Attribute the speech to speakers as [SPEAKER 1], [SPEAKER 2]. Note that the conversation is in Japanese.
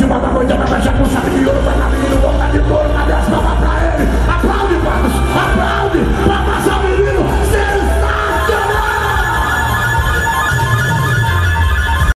[SPEAKER 1] ちゅうまたこいちゃっ